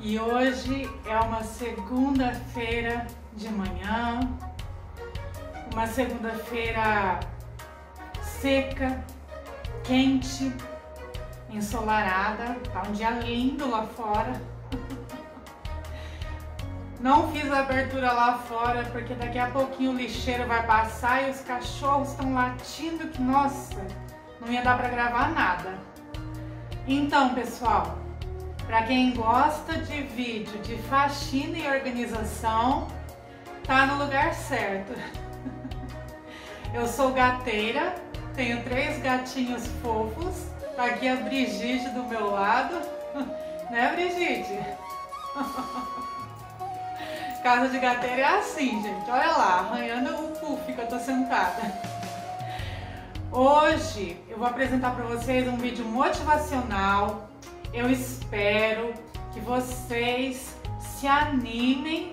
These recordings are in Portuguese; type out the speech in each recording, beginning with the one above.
E hoje é uma segunda-feira de manhã, uma segunda-feira seca, quente, ensolarada, tá um dia lindo lá fora. Não fiz a abertura lá fora porque daqui a pouquinho o lixeiro vai passar e os cachorros estão latindo que nossa, não ia dar para gravar nada. Então, pessoal, para quem gosta de vídeo de faxina e organização, tá no lugar certo. Eu sou gateira, tenho três gatinhos fofos. Tá aqui a Brigitte do meu lado. Né, Brigitte? Casa de gateira é assim, gente. Olha lá, arranhando o puff que eu tô sentada. Hoje eu vou apresentar para vocês um vídeo motivacional eu espero que vocês se animem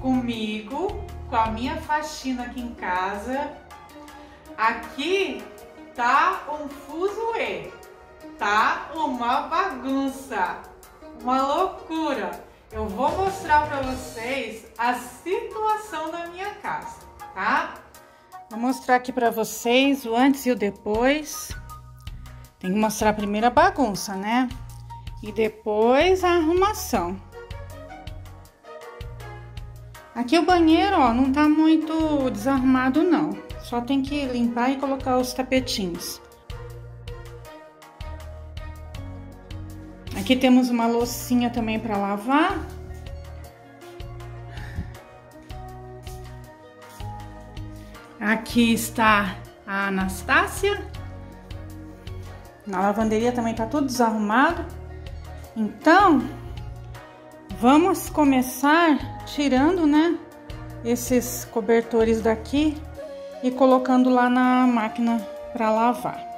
comigo, com a minha faxina aqui em casa. Aqui tá um fuzuê, tá uma bagunça, uma loucura. Eu vou mostrar para vocês a situação da minha casa, tá? Vou mostrar aqui para vocês o antes e o depois. Tem que mostrar a primeira bagunça, né? e depois a arrumação. Aqui o banheiro, ó, não tá muito desarrumado não. Só tem que limpar e colocar os tapetinhos. Aqui temos uma loucinha também para lavar. Aqui está a Anastácia. Na lavanderia também tá tudo desarrumado. Então, vamos começar tirando, né, esses cobertores daqui e colocando lá na máquina para lavar.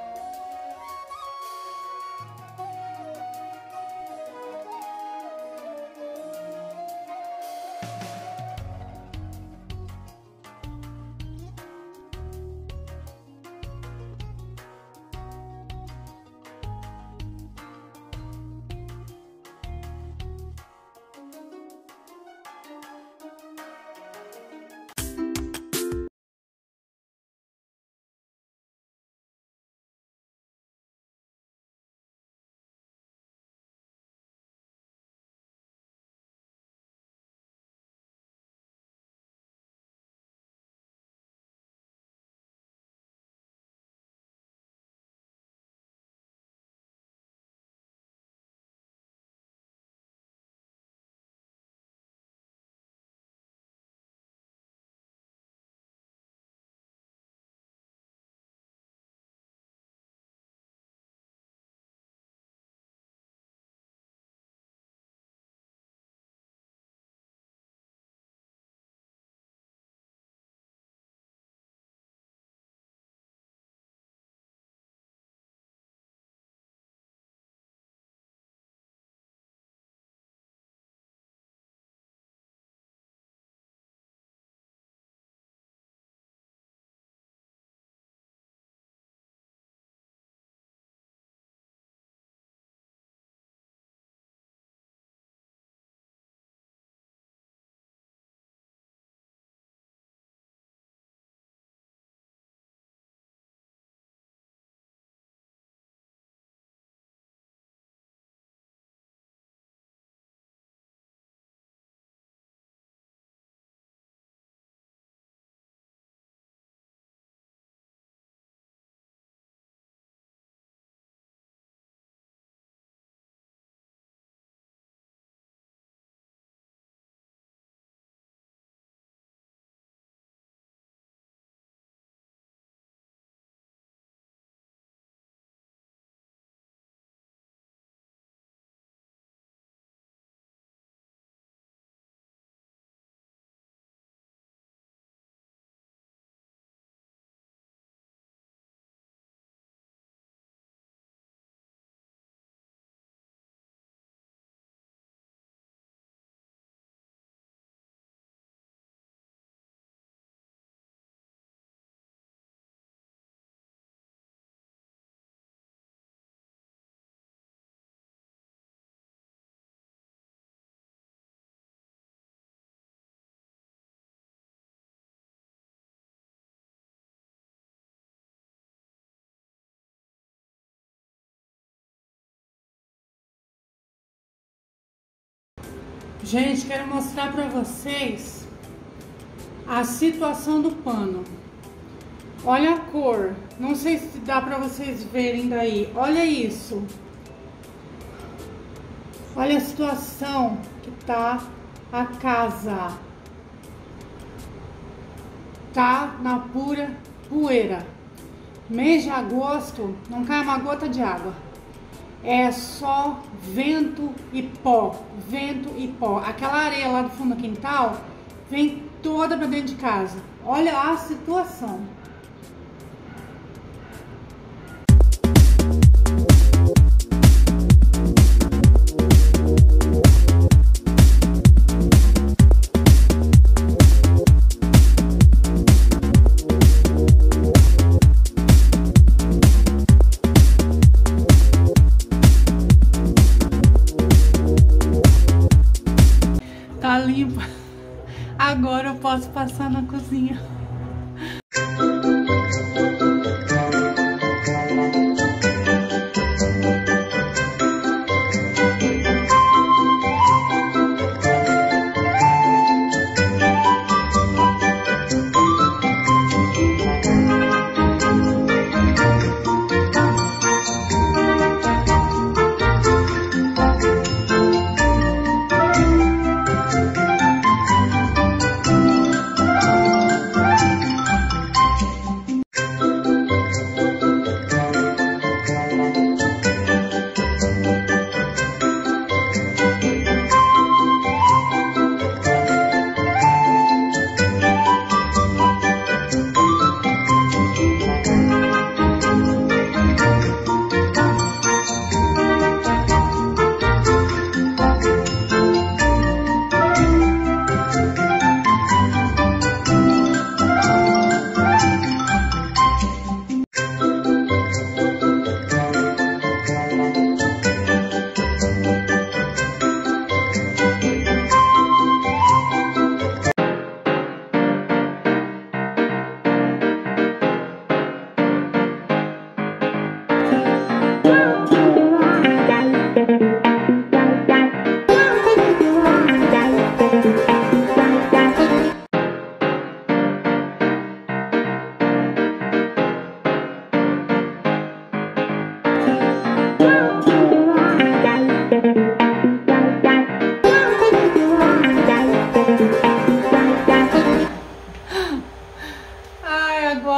Gente, quero mostrar para vocês a situação do pano. Olha a cor. Não sei se dá para vocês verem daí. Olha isso. Olha a situação que tá a casa. Tá na pura poeira. Mês de agosto não cai uma gota de água é só vento e pó, vento e pó. Aquela areia lá do fundo do quintal vem toda para dentro de casa. Olha a situação. Posso passar na cozinha.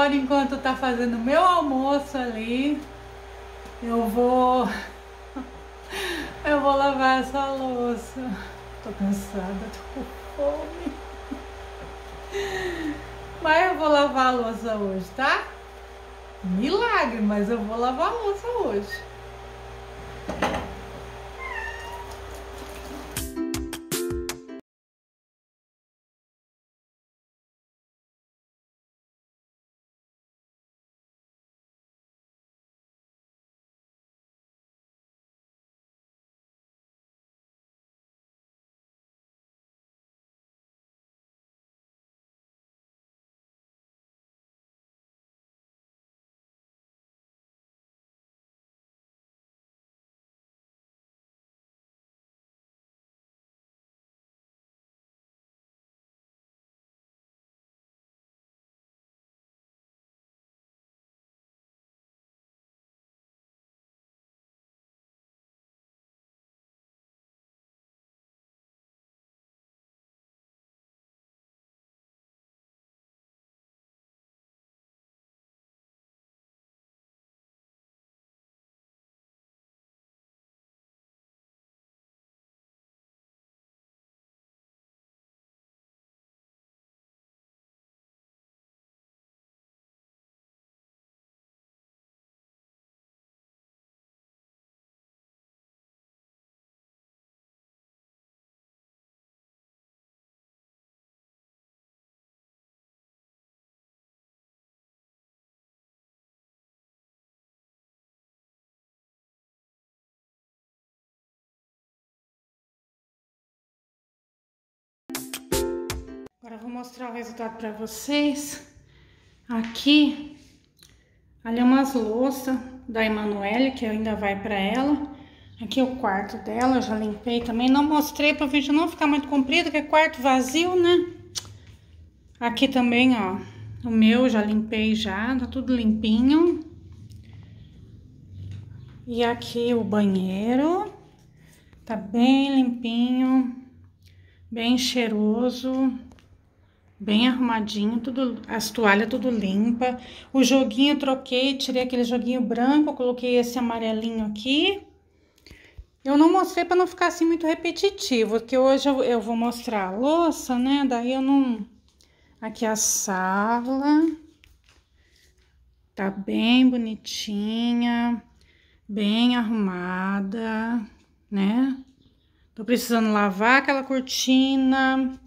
Agora, enquanto tá fazendo meu almoço ali, eu vou. Eu vou lavar essa louça. Tô cansada, tô com fome. Mas eu vou lavar a louça hoje, tá? Milagre, mas eu vou lavar a louça hoje. Agora vou mostrar o resultado para vocês. Aqui, ali é umas louças da Emanuele, que ainda vai para ela. Aqui é o quarto dela, já limpei também. Não mostrei para o vídeo não ficar muito comprido, que é quarto vazio, né? Aqui também, ó, o meu já limpei já, tá tudo limpinho. E aqui o banheiro, tá bem limpinho, bem cheiroso, bem arrumadinho, tudo, as toalhas tudo limpa. O joguinho troquei, tirei aquele joguinho branco, coloquei esse amarelinho aqui. Eu não mostrei para não ficar assim muito repetitivo, porque hoje eu, eu, vou mostrar a louça, né? Daí eu não... Aqui a sala. Tá bem bonitinha, bem arrumada, né? Tô precisando lavar aquela cortina.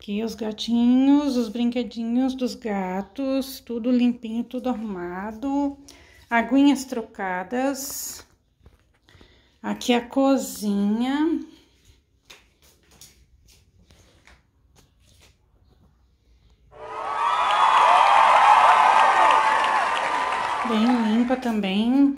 Aqui os gatinhos, os brinquedinhos dos gatos, tudo limpinho, tudo arrumado. Aguinhas trocadas. Aqui a cozinha. Bem limpa também.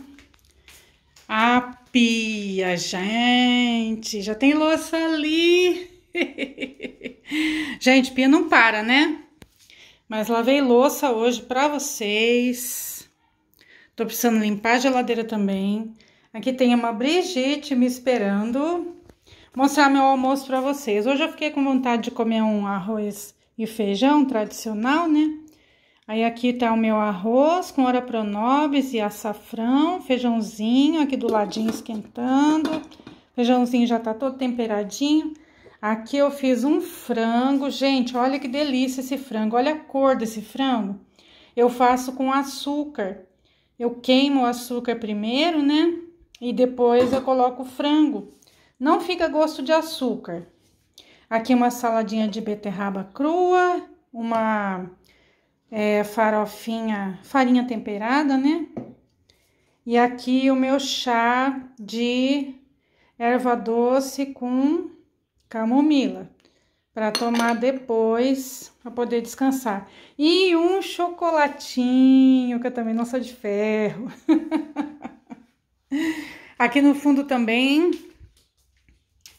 A pia, gente, já tem louça ali. gente, pia não para, né? Mas lavei louça hoje pra vocês. Tô precisando limpar a geladeira também. Aqui tem uma Brigitte me esperando. Mostrar meu almoço para vocês. Hoje eu fiquei com vontade de comer um arroz e feijão tradicional, né? Aí aqui tá o meu arroz com ora pronobis e açafrão, feijãozinho aqui do ladinho esquentando. Feijãozinho já tá todo temperadinho. Aqui eu fiz um frango. Gente, olha que delícia esse frango. Olha a cor desse frango. Eu faço com açúcar. Eu queimo o açúcar primeiro, né? e depois eu coloco o frango. Não fica gosto de açúcar. Aqui uma saladinha de beterraba crua, uma é, farofinha, farinha temperada, né? E aqui o meu chá de erva doce com camomila para tomar depois, para poder descansar. E um chocolatinho, que eu também não sou de ferro. Aqui no fundo também,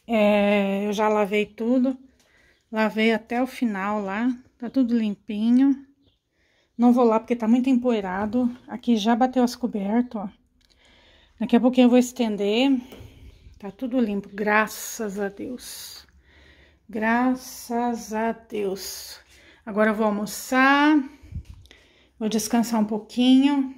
é, eu já lavei tudo. Lavei até o final lá, tá tudo limpinho. Não vou lá porque tá muito empoeirado. Aqui já bateu as cobertas, ó. Daqui a pouquinho eu vou estender. Tá tudo limpo, graças a Deus. Graças a Deus. Agora eu vou almoçar. Vou descansar um pouquinho.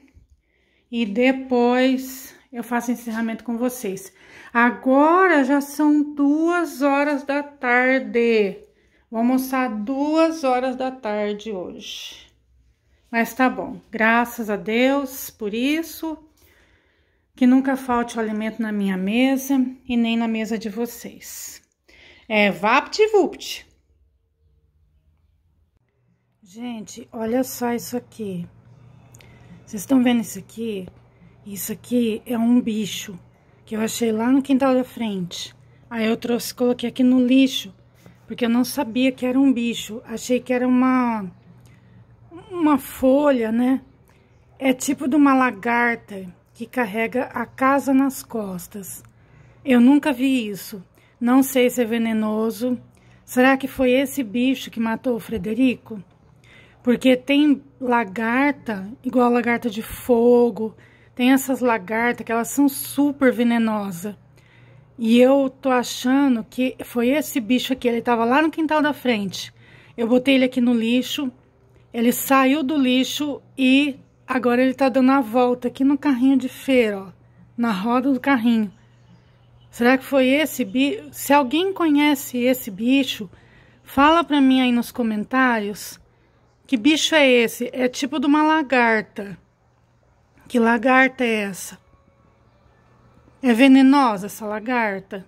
E depois eu faço encerramento com vocês. Agora já são duas horas da tarde. Vou almoçar duas horas da tarde hoje. Mas tá bom, graças a Deus por isso. Que nunca falte o alimento na minha mesa e nem na mesa de vocês. É vapt-vupt. Gente, olha só isso aqui. Vocês estão vendo isso aqui? Isso aqui é um bicho que eu achei lá no quintal da frente. Aí eu trouxe, coloquei aqui no lixo, porque eu não sabia que era um bicho. Achei que era uma uma folha, né? É tipo de uma lagarta que carrega a casa nas costas. Eu nunca vi isso. Não sei se é venenoso. Será que foi esse bicho que matou o Frederico? Porque tem lagarta, igual lagarta de fogo, tem essas lagartas que elas são super venenosas. E eu tô achando que foi esse bicho aqui, ele tava lá no quintal da frente. Eu botei ele aqui no lixo, ele saiu do lixo e agora ele tá dando a volta aqui no carrinho de feira, ó. Na roda do carrinho. Será que foi esse bicho? Se alguém conhece esse bicho, fala pra mim aí nos comentários. Que bicho é esse? É tipo de uma lagarta. Que lagarta é essa? É venenosa essa lagarta?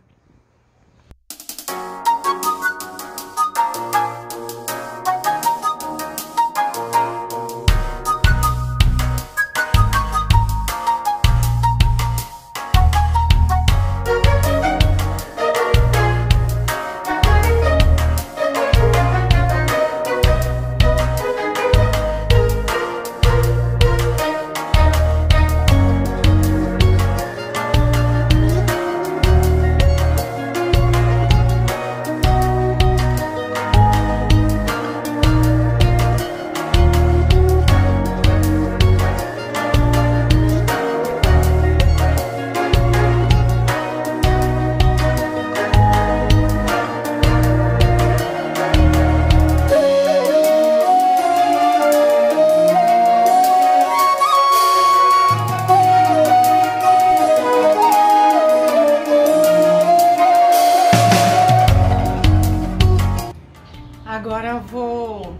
Eu vou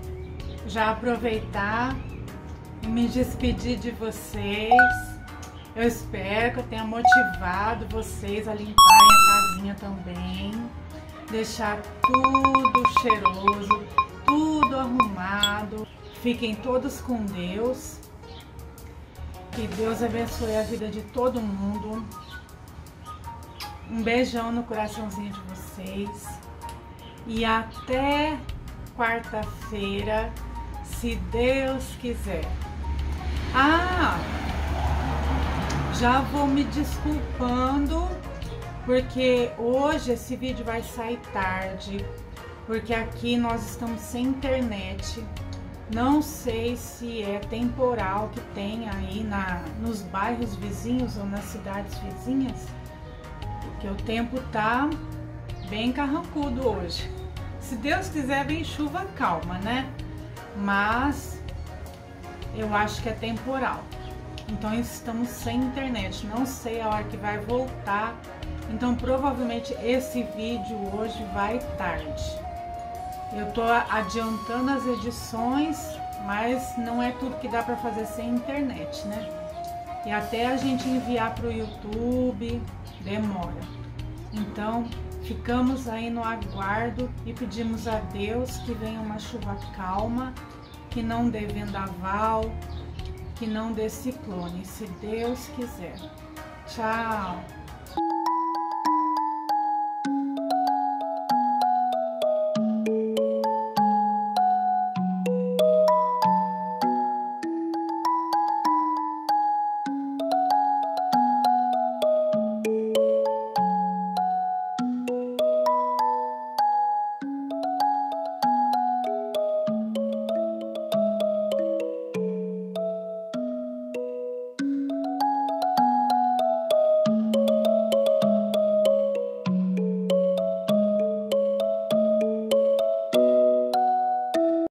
já aproveitar e me despedir de vocês. Eu espero que eu tenha motivado vocês a limparem a casinha também, deixar tudo cheiroso, tudo arrumado. Fiquem todos com Deus. Que Deus abençoe a vida de todo mundo. Um beijão no coraçãozinho de vocês. E até quarta-feira, se Deus quiser. Ah! Já vou me desculpando porque hoje esse vídeo vai sair tarde, porque aqui nós estamos sem internet. Não sei se é temporal que tem aí na, nos bairros vizinhos ou nas cidades vizinhas, porque o tempo tá bem carrancudo hoje. Se Deus quiser, vem chuva calma, né? Mas eu acho que é temporal. Então estamos sem internet. Não sei a hora que vai voltar. Então provavelmente esse vídeo hoje vai tarde. Eu tô adiantando as edições, mas não é tudo que dá para fazer sem internet, né? E até a gente enviar para o YouTube demora. Então, ficamos aí no aguardo e pedimos a Deus que venha uma chuva calma, que não dê vendaval, que não dê ciclone, se Deus quiser. Tchau!